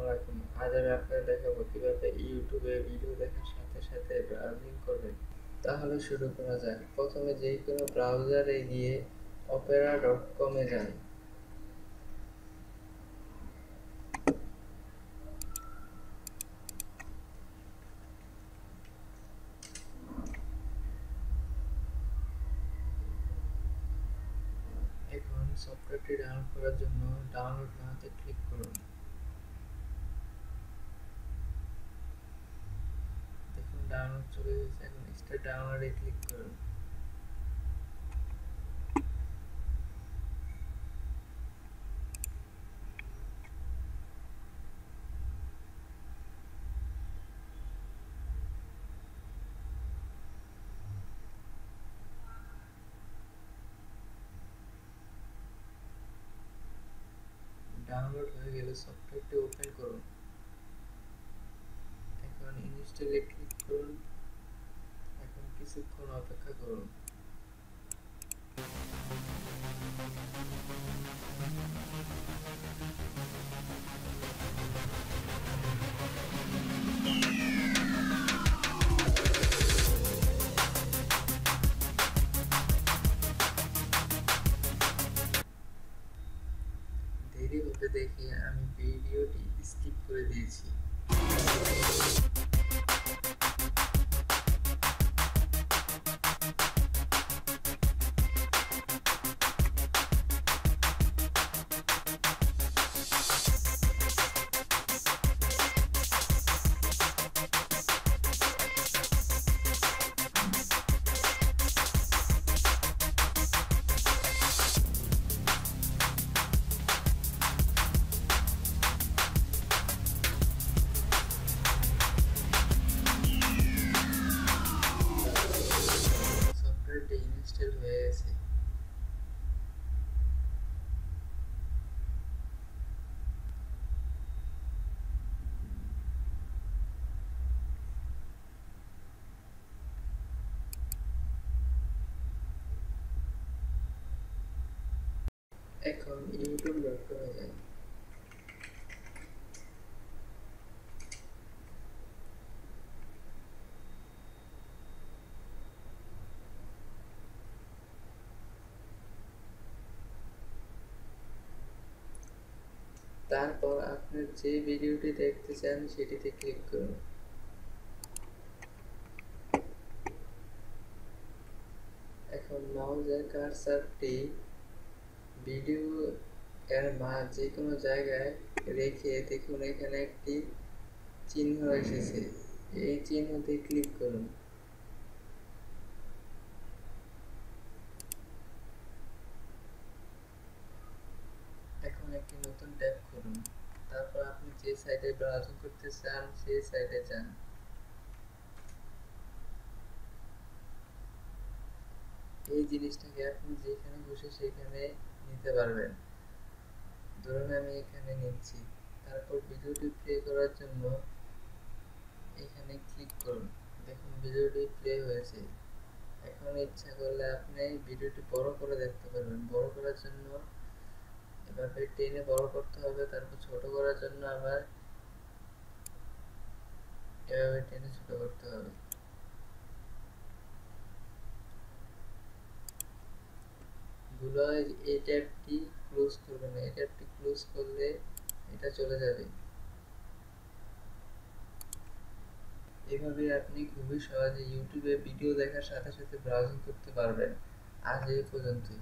আসসালামু আলাইকুম। আজ দেখাবো কীভাবে ইউটিউবে ভিডিও দেখার সাথে সাথে ব্রাউজিং করবেন। তাহলে শুরু করা যাক। প্রথমে যে কোনো ব্রাউজারে গিয়ে অপেরা ডট কমে যান। এখন সফটওয়্যারটি ডাউনলোড করার জন্য ডাউনলোড নাওতে ক্লিক করুন দেখুন ডাউনলোড চলে এসেছে এখন স্টার্ট ডাউনলোডে ক্লিক করুন। ডাউনলোড হয়ে গেলে সফটওয়্যারটি ওপেন করুন। এখন ইনস্টলে ক্লিক কিছুক্ষণ অপেক্ষা করুন দেরি হতে দেখে আমি ভিডিওটি স্কিপ করে দিয়েছি। এখন ইউটিউব যাই তারপর আপনি যে ভিডিওটি দেখতে চান, সেটিতে ক্লিক করুন। এখন মাউসের কার্সারটি ভিডিও এর মা যে কোনো জায়গায় রেখে দেখুন, এখানে একটি চিহ্ন এসেছে। এই চিহ্নতে ক্লিক করুন। এখন একটি নতুন ট্যাব করুন তারপর আপনি যে সাইটে ব্রাউজিং করতে চান, সেই সাইটে যান। জিনিসটাকে আপনি যেখানে বসে সেখানে নিতে পারবেন? ধরুন আমি এখানে নিচ্ছি। তারপর ভিডিওটি প্লে করার জন্য এখানে ক্লিক করুন। দেখুন ভিডিওটি প্লে হয়েছে। এখন ইচ্ছা করলে আপনি ভিডিওটি বড় করে দেখতে পারবেন। বড় করার জন্য এভাবে টেনে বড় করতে হবে, তারপর ছোট করার জন্য আবার এভাবে টেনে ছোট করতে হবে। ভুল এই ট্যাবটি ক্লোজ করবে না। এই ট্যাবটি ক্লোজ করলে এটা চলে যাবে। এভাবে আপনি খুবই সহজে ইউটিউবে ভিডিও দেখার সাথে সাথে ব্রাউজিং করতে পারবেন। আজ এই পর্যন্তই।